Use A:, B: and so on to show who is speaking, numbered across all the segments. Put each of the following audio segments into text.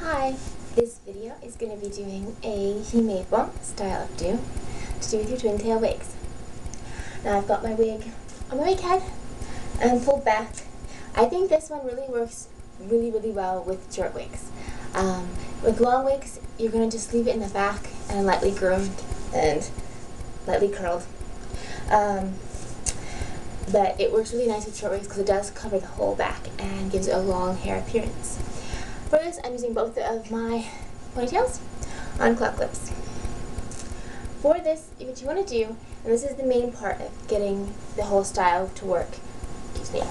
A: Hi, this video is going to be doing a hime one style updo to do with your twin tail wigs. Now I've got my wig on my wig head and pulled back. I think this one really works really really well with short wigs. Um, with long wigs you're going to just leave it in the back and lightly groomed and lightly curled. Um, but it works really nice with short wigs because it does cover the whole back and gives it a long hair appearance. For this, I'm using both of my ponytails on claw clips. For this, what you want to do, and this is the main part of getting the whole style to work, excuse me,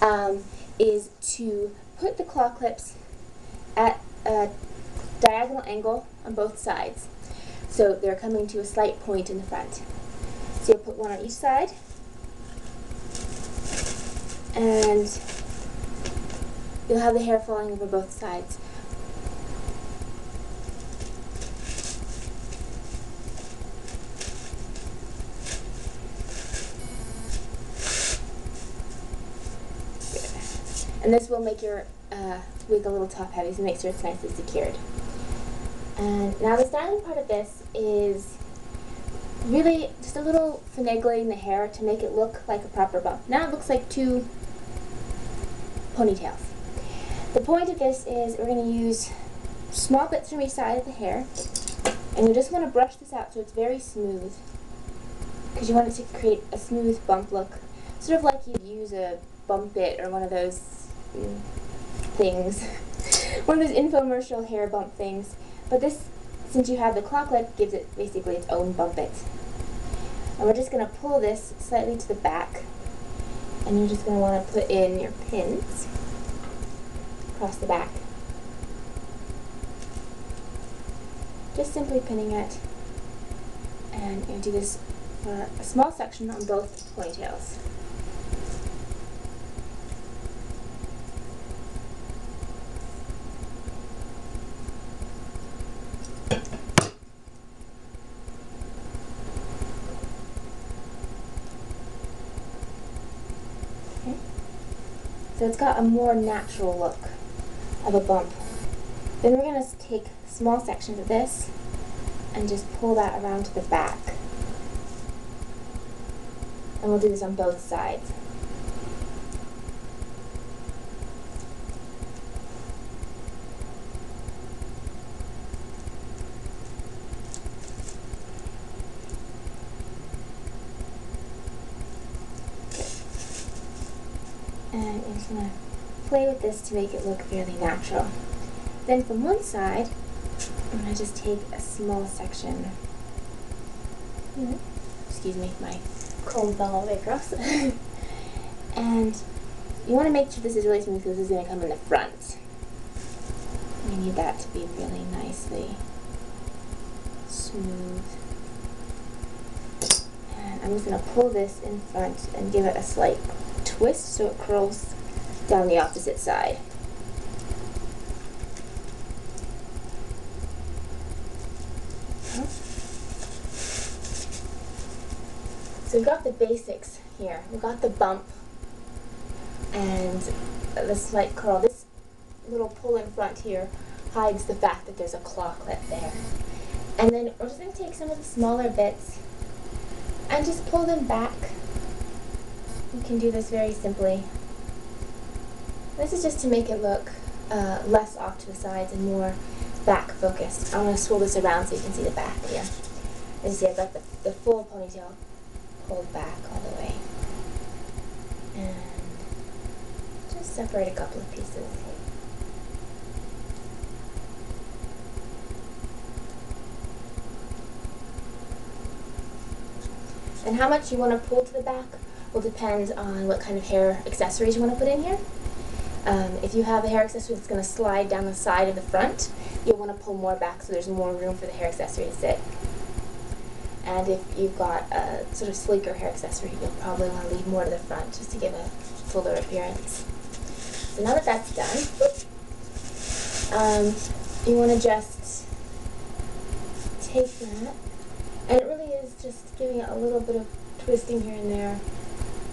A: um, is to put the claw clips at a diagonal angle on both sides. So they're coming to a slight point in the front. So you'll put one on each side, and You'll have the hair falling over both sides. And this will make your uh, wig a little top heavy, so make sure it's nicely secured. And now the styling part of this is really just a little finagling the hair to make it look like a proper bump. Now it looks like two ponytails. The point of this is we're going to use small bits from each side of the hair, and you just want to brush this out so it's very smooth, because you want it to create a smooth bump look, sort of like you'd use a bump it or one of those mm, things, one of those infomercial hair bump things, but this, since you have the clip, gives it basically its own bump it. And we're just going to pull this slightly to the back, and you're just going to want to put in your pins across the back. Just simply pinning it and you do this for a small section on both ponytails. So it's got a more natural look of a bump. Then we're going to take small sections of this and just pull that around to the back. And we'll do this on both sides. And I'm going play with this to make it look fairly natural. Then from one side, I'm going to just take a small section. Excuse me, my comb fell all the way across. and you want to make sure this is really smooth because this is going to come in the front. You need that to be really nicely smooth. And I'm just going to pull this in front and give it a slight twist so it curls down the opposite side. So we've got the basics here. We've got the bump and the slight curl. This little pull in front here hides the fact that there's a claw clip there. And then we're just going to take some of the smaller bits and just pull them back. You can do this very simply. This is just to make it look uh, less off to the sides and more back focused. I'm going to swirl this around so you can see the back here. As you see, I've got the, the full ponytail pulled back all the way. And just separate a couple of pieces. And how much you want to pull to the back will depend on what kind of hair accessories you want to put in here. Um, if you have a hair accessory that's going to slide down the side of the front, you'll want to pull more back so there's more room for the hair accessory to sit. And if you've got a sort of sleeker hair accessory, you'll probably want to leave more to the front just to give a fuller appearance. So now that that's done, um, you want to just take that, and it really is just giving it a little bit of twisting here and there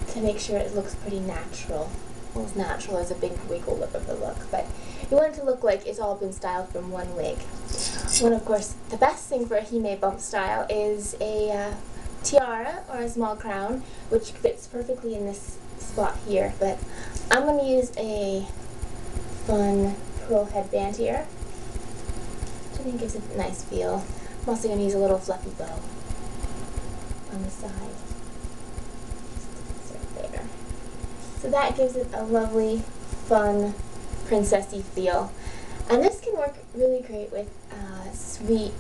A: to make sure it looks pretty natural as natural as a big wiggle lip of the look, but you want it to look like it's all been styled from one wig. And of course, the best thing for a Hime bump style is a uh, tiara or a small crown, which fits perfectly in this spot here, but I'm going to use a fun pearl headband here, which I think gives it a nice feel. I'm also going to use a little fluffy bow on the side. Just right there. So that gives it a lovely, fun, princessy feel. And this can work really great with uh, sweet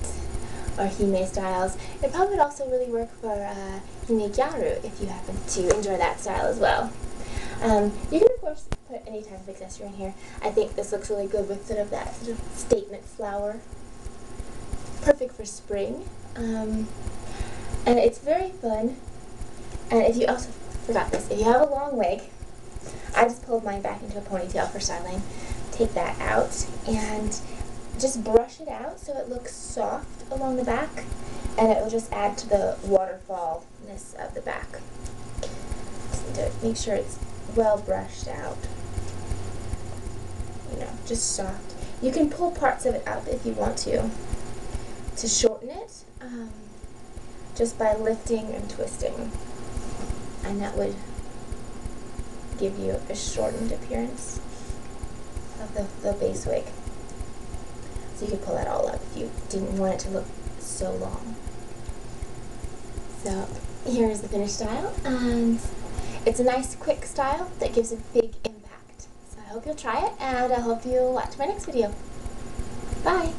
A: or hime styles. It probably would also really work for uh, hime gyaru if you happen to enjoy that style as well. Um, you can of course put any type of accessory in here. I think this looks really good with sort of that sort of statement flower. Perfect for spring. Um, and it's very fun. And if you also forgot this, if you have a long wig, I just pulled mine back into a ponytail for styling. Take that out and just brush it out so it looks soft along the back and it will just add to the waterfallness of the back. Just need to make sure it's well brushed out. You know, just soft. You can pull parts of it up if you want to, to shorten it, um, just by lifting and twisting. And that would give you a shortened appearance of the, the base wig. So you could pull that all up if you didn't want it to look so long. So here is the finished style, and it's a nice quick style that gives a big impact. So I hope you'll try it, and I hope you'll watch my next video. Bye!